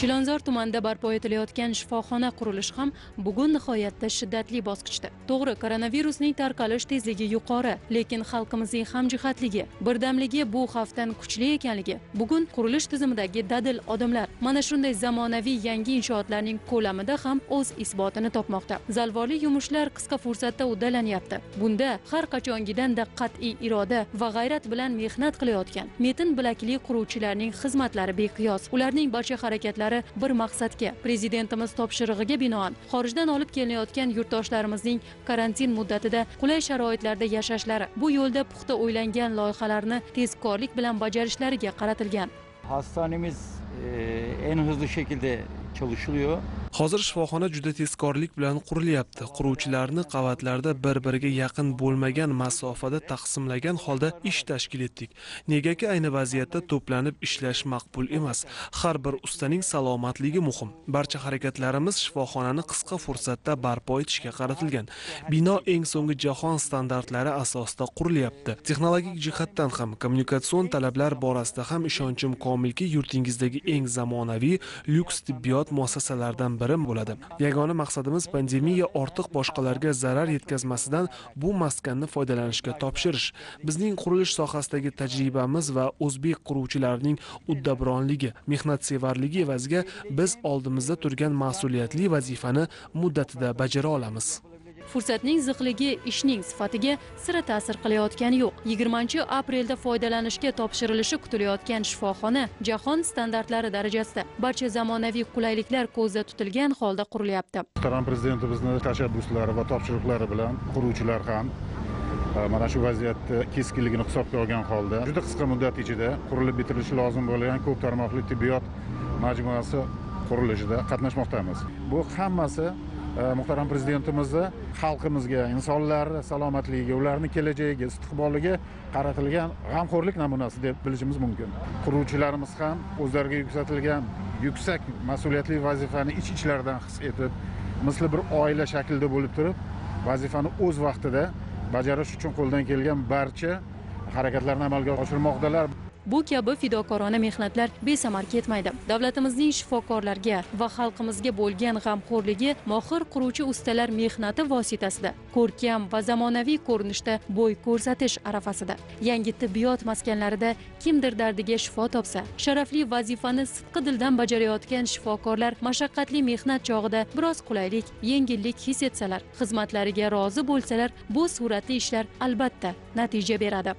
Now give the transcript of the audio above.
chilonzor tumanida barpo etilayotgan shifoxona qurilishi ham bugun nihoyatda shiddatli bosqichda. To'g'ri koronavirusning tarqalish tezligi yuqori lekin xalqimizning hamjihatligi birdamligi bu xavfdan kuchli ekanligi bugun qurilish tizimidagi dadil odamlar. Mana shunday zamonaviy yangi inshootlarning ko'lamida ham o'z isbotini topmoqda. Zalvorli yumushlar qisqa fursatda uddalanyapti. Bunda har qachongidanda qat'iy iroda va g'ayrat bilan mehnat qilayotgan metin bilakli quruvchilarning xizmatlari beqiyos. Ularning barcha harakatlari bir maqsadga prezidentimiz topshirig'iga binoan xorijdan olib kelinayotgan yurtdoshlarimizning karantin muddatida qulay sharoitlarda yashashlari bu yo'lda puxta o'ylangan loyihalarni tezkorlik bilan bajarishlariga qaratilgan Hastanemiz e, en hızlı şekilde çalışılıyor. Hozir shifoxona juda tezkorlik bilan qurilyapti. Quruvchilarni qavatlarda bir biriga yaqin bo'lmagan masofada taqsimlagan holda ish tashkil etdik. Negaki ayni vaziyatda to'planib ishlash maqbul emas. Har bir ustaning salomatligi muhim. Barcha harakatlarimiz shifoxonani qisqa fursatda barpo etishga qaratilgan. Bino eng so'nggi jahon standartlari asosida qurilyapti. Texnologik jihatdan ham kommunikatsion talablar borasida ham ishonchim komilki yurtingizdagi eng zamonaviy lyuks tibbiyot muassasalaridan biri bo'ladi. Yagona maqsadimiz pandemiya ortiq boshqalarga zarar yetkazmasidan bu maskanni foydalanishga topshirish. Bizning qurilish sohasidagi tajribamiz va o'zbek quruvchilarining uddaburonligi mehnatsevarligi evaziga biz oldimizda turgan mas'uliyatli vazifani muddatida bajara olamiz. Fursatning ziqligi ishning sifatiga sira ta'sir qilayotgani yo'q. 20 aprelda foydalanishga topshirilishi kutilayotgan shifoxona jahon standartlari darajasida barcha zamonaviy qulayliklar ko'zda tutilgan holda qurilyapti. Muhtaram prezidentimizni tashabbuslari va topshiriqlari bilan quruvchilar ham e, mana shu vaziyatni keskinligini hisobga olgan holda juda qisqa muddat ichida qurilib bitirilishi lozim bo'lgan ko'p tarmoqli tibbiyot majmuasi qurilishida qatnashmoqdamiz. Bu hammasi Э, muhtaram prezidentimizni xalqimizga insonlarni salomatligiga ularni kelajagiga istiqboliga qaratilgan g'amxo'rlik namunasi deb bilishimiz mumkin. Quruvchilarimiz ham o'zlariga yuklatilgan yuksak mas'uliyatli vazifani ich ichlaridan his etib misli bir oila shaklida bo'lib turib vazifani o'z vaqtida bajarish uchun qo'ldan kelgan barcha harakatlarni amalga oshirmoqdalar. Bu kabi fidokorona mehnatlar besamar ketmaydi. Davlatimizning shifokorlarga va xalqimizga bo'lgan g'amxo'rligi mohir quruvchi ustalar mehnati vositasida ko'rkam va zamonaviy ko'rinishda bo'y ko'rsatish arafasida. Yangi tibbiyot maskanlarida kimdir dardiga shifo topsa sharafli vazifani sidqi dildan bajarayotgan shifokorlar mashaqqatli mehnat chog'ida biroz qulaylik yengillik his etsalar xizmatlariga rozi bo'lsalar bu suratli ishlar albatta natija beradi.